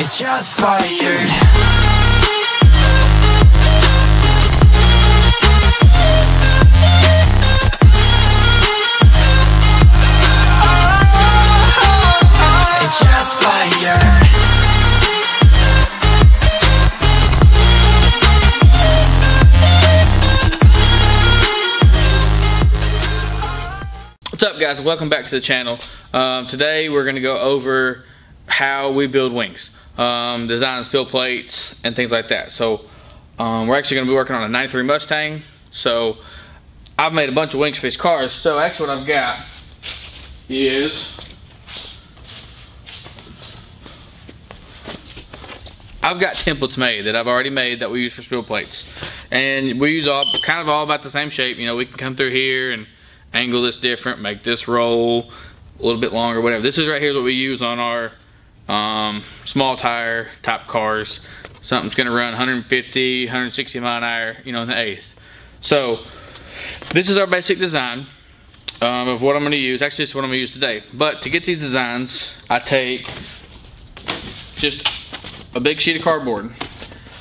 It's just fired. What's up guys, welcome back to the channel. Um, today we're going to go over how we build wings, um, design spill plates and things like that. So um, we're actually going to be working on a 93 Mustang. So I've made a bunch of wings for these cars. So actually what I've got is I've got templates made that I've already made that we use for spill plates. And we use all kind of all about the same shape. You know, we can come through here and angle this different, make this roll a little bit longer, whatever. This is right here what we use on our um, small tire type cars. Something's gonna run 150, 160 mile an hour, you know, in the eighth. So this is our basic design um, of what I'm gonna use. Actually, this is what I'm gonna use today. But to get these designs, I take just a big sheet of cardboard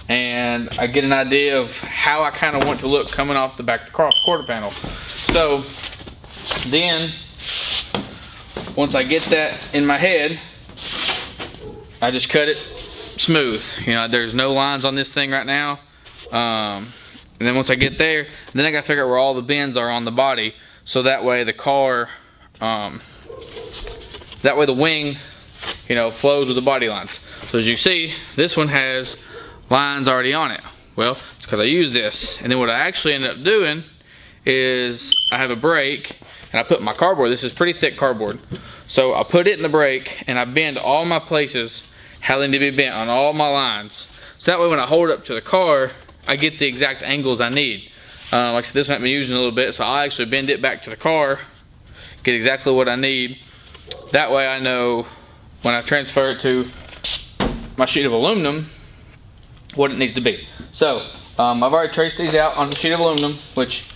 and I get an idea of how I kind of want to look coming off the back of the cross quarter panel. So then, once I get that in my head, I just cut it smooth. You know, there's no lines on this thing right now. Um, and then once I get there, then I gotta figure out where all the bends are on the body. So that way the car, um, that way the wing, you know, flows with the body lines. So as you see, this one has lines already on it. Well, it's because I use this. And then what I actually end up doing is I have a brake and I put my cardboard, this is pretty thick cardboard. So I put it in the brake and I bend all my places how they need to be bent on all my lines. So that way when I hold up to the car, I get the exact angles I need. Uh, like I said, this might be using a little bit, so I actually bend it back to the car, get exactly what I need. That way I know when I transfer it to my sheet of aluminum, what it needs to be. So, um, I've already traced these out on the sheet of aluminum, which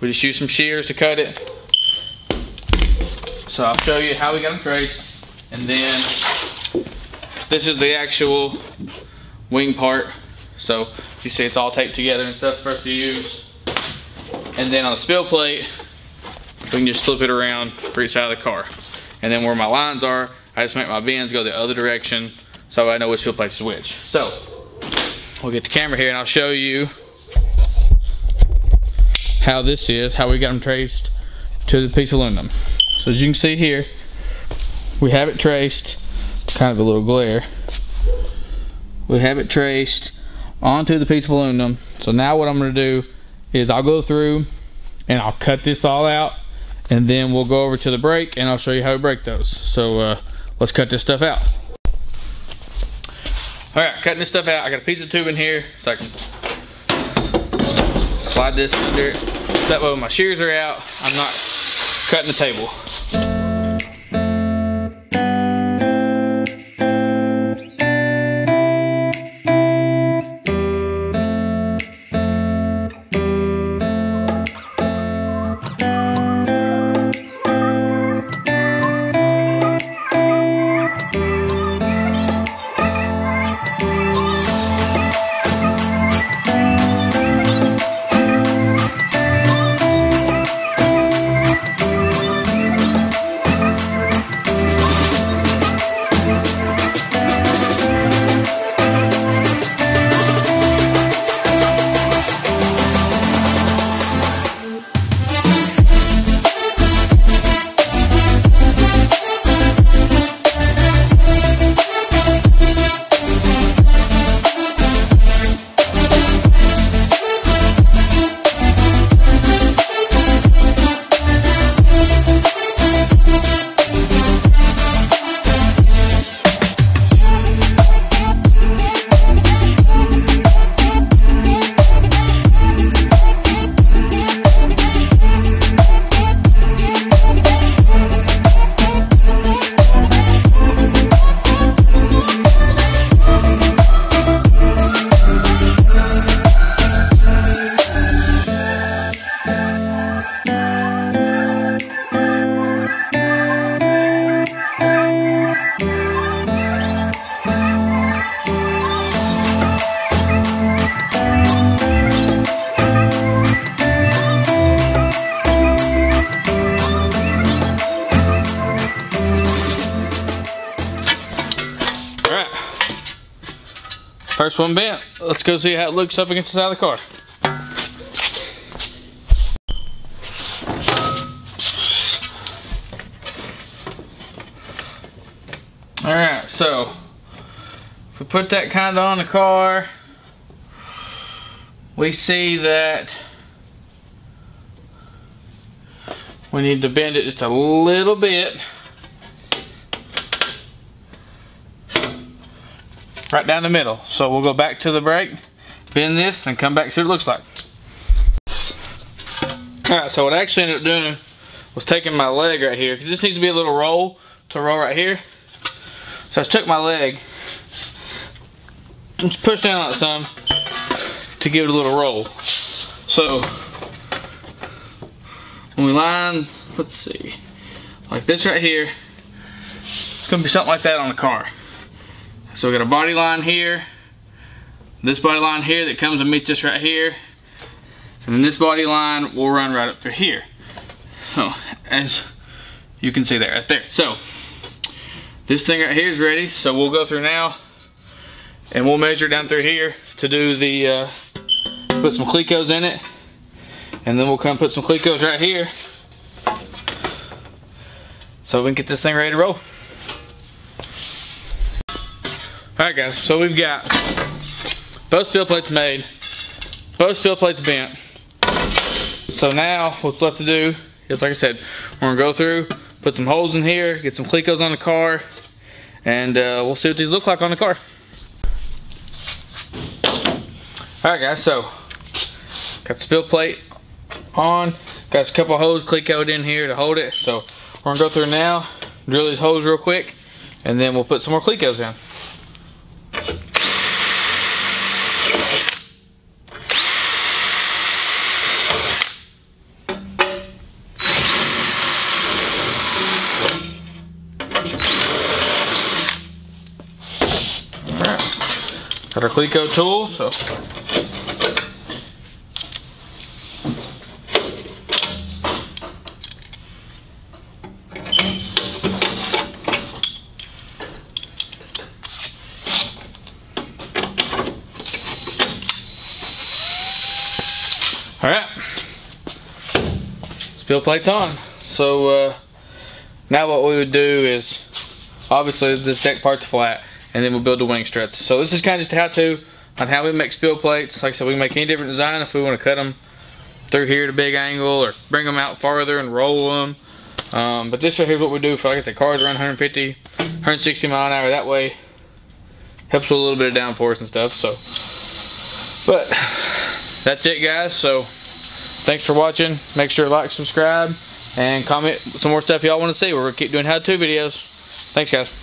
we just use some shears to cut it. So I'll show you how we got them traced. And then this is the actual wing part. So you see it's all taped together and stuff for us to use. And then on the spill plate, we can just flip it around for each side of the car. And then where my lines are, I just make my bends go the other direction so I know which spill plate is which. So we'll get the camera here and I'll show you how this is, how we got them traced to the piece of aluminum. So as you can see here, we have it traced, kind of a little glare. We have it traced onto the piece of aluminum. So now what I'm gonna do is I'll go through and I'll cut this all out and then we'll go over to the brake and I'll show you how we break those. So uh, let's cut this stuff out. All right, cutting this stuff out. I got a piece of tubing here so I can slide this under. That way when my shears are out, I'm not cutting the table. First one bent. Let's go see how it looks up against the side of the car. Alright, so if we put that kind of on the car, we see that we need to bend it just a little bit. Right down the middle. So we'll go back to the brake, bend this, then come back see what it looks like. Alright, so what I actually ended up doing was taking my leg right here, because this needs to be a little roll to roll right here. So I took my leg, and pushed down on it some to give it a little roll. So when we line, let's see, like this right here, it's gonna be something like that on the car. So we got a body line here, this body line here that comes and meets this right here, and then this body line will run right up through here. So as you can see that right there. So this thing right here is ready, so we'll go through now and we'll measure down through here to do the, uh, put some Clecos in it. And then we'll come put some Clecos right here. So we can get this thing ready to roll. Alright guys, so we've got both spill plates made, both spill plates bent. So now what's left to do is like I said, we're gonna go through, put some holes in here, get some Clecos on the car, and uh, we'll see what these look like on the car. Alright guys, so got spill plate on, got a couple holes Clecoed in here to hold it, so we're gonna go through now, drill these holes real quick, and then we'll put some more Clecos in. Got our Cleco tool, so. All right, spill plates on. So uh, now what we would do is, obviously this deck part's flat and then we'll build the wing struts. So this is kind of just how to on how we make spill plates. Like I said, we can make any different design if we want to cut them through here at a big angle or bring them out farther and roll them. Um, but this right here is what we do for, like I said, cars around 150, 160 mile an hour. That way, helps with a little bit of downforce and stuff. So, but that's it, guys. So, thanks for watching. Make sure to like, subscribe, and comment some more stuff y'all want to see. We're gonna keep doing how-to videos. Thanks, guys.